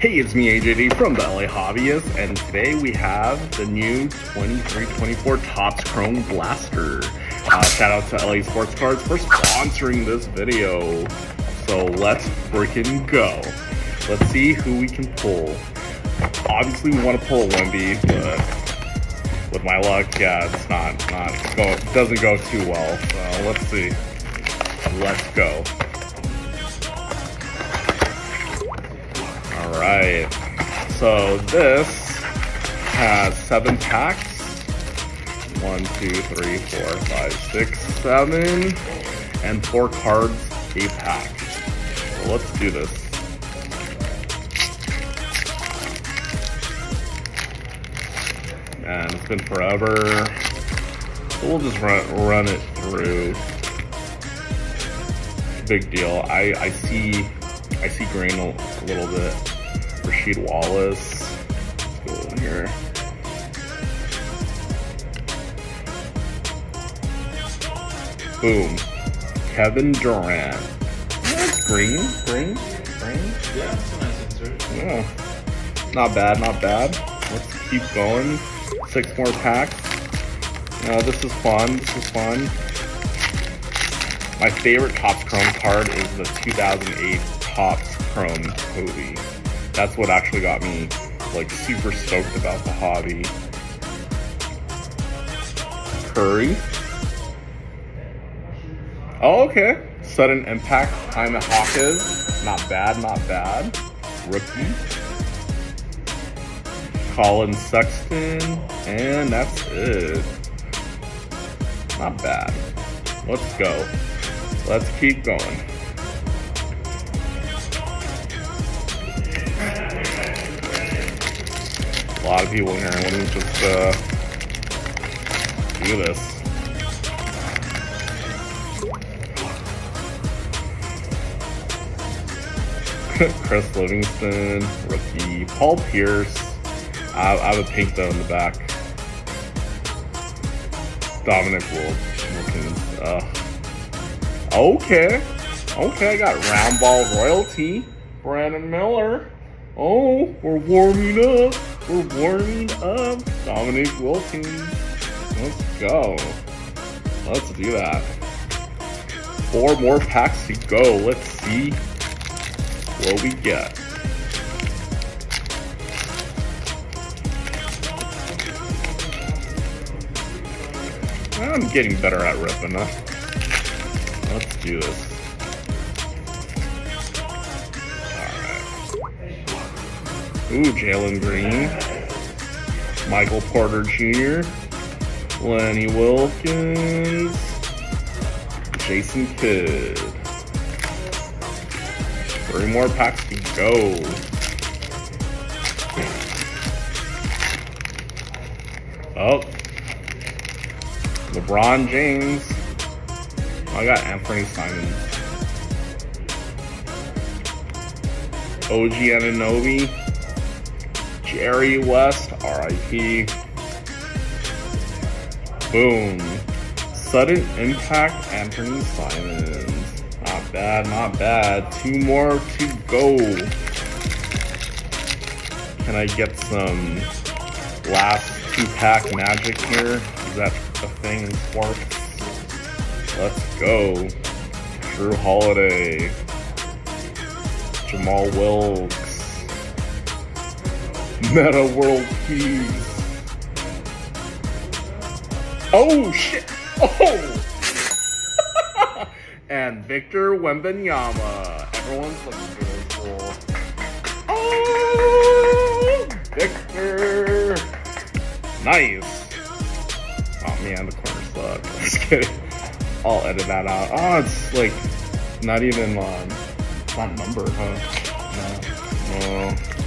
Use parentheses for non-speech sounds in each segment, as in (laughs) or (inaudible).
Hey, it's me AJD from the LA Hobbyist, and today we have the new 2324 Topps Chrome Blaster. Uh, shout out to LA Sports Cards for sponsoring this video. So let's freaking go. Let's see who we can pull. Obviously, we want to pull a Wemby, but with my luck, yeah, it's not not go doesn't go too well. So let's see. Let's go. All right. So this has seven packs. One, two, three, four, five, six, seven, and four cards a pack. So let's do this. And it's been forever. So we'll just run run it through. Big deal. I I see I see green a little bit. Rasheed Wallace. Let's go in here. Boom. Kevin Durant. Green? Green? Green? Yeah, nice insert. Yeah. Not bad, not bad. Let's keep going. Six more packs. Uh, this is fun. This is fun. My favorite Topps Chrome card is the 2008 Topps Chrome Kobe. That's what actually got me like super stoked about the hobby. Curry. Oh, okay. Sudden impact. Jaime Hawkins. Not bad, not bad. Rookie. Collin Sexton. And that's it. Not bad. Let's go. Let's keep going. A lot of people here. Let me just uh, do this. (laughs) Chris Livingston, rookie. Paul Pierce. I, I have a pink though in the back. Dominique Wilkins. Uh, okay. Okay, I got round ball royalty. Brandon Miller. Oh, we're warming up. We're warming up. Um, Dominique Wilkins. Let's go. Let's do that. Four more packs to go. Let's see what we get. I'm getting better at ripping. Let's do this. Ooh, Jalen Green. Michael Porter Jr. Lenny Wilkens. Jason Kidd. Three more packs to go. Oh. LeBron James. I got Anfernee Simons. OG Anunoby. Jerry West, RIP. Boom. Sudden impact, Anfernee Simons. Not bad, not bad. Two more to go. Can I get some last two pack magic here? Is that a thing in sports? Let's go. Jrue Holiday. Jamal Wilkes. Metta World Peace. Oh shit! Oh! (laughs) and Victor Wembanyama. Everyone's looking cool. Oh! Victor! Nice. Oh man, the corner suck. (laughs) Just kidding. I'll edit that out. Oh, it's like not even um, not numbered, huh? No. No.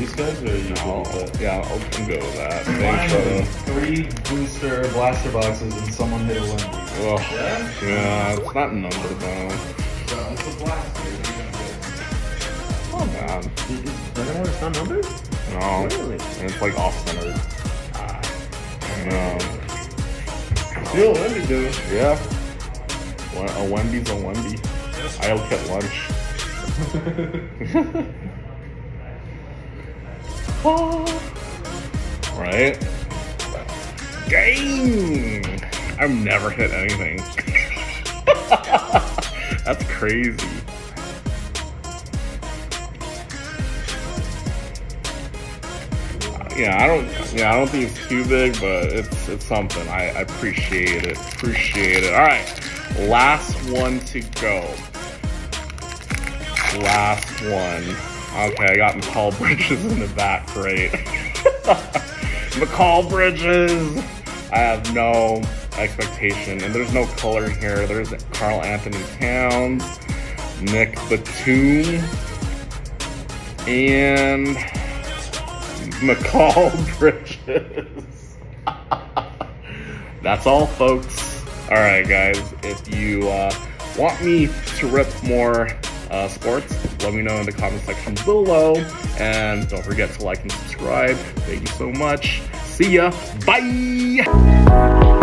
You want one of or you No, go with that? yeah, I'll, I'll go with that. Thanks, brother. three booster blaster boxes and someone hit a Wemby. Ugh. Yeah? Yeah, it's not numbered though. So it's a blaster. Oh man. Another one is not numbered? No. Really? And it's like off centered. No. Ah. Still, let me do. Yeah. A Wemby's a Wemby. I'll get lunch. (laughs) (laughs) Right? Dang! I've never hit anything. (laughs) That's crazy. Yeah, I don't. Yeah, I don't think it's too big, but it's it's something. I, I appreciate it. Appreciate it. All right, last one to go. Last one. Okay, I got Mikal Bridges in the back. Great. (laughs) Mikal Bridges. I have no expectation, and there's no color here. There's Karl-Anthony Towns, Nick Batum, and (laughs) Mikal Bridges. (laughs) That's all, folks. All right, guys. If you uh, want me to rip more uh, sports, let me know in the comment section below. And don't forget to like and subscribe. Thank you so much. See ya. Bye.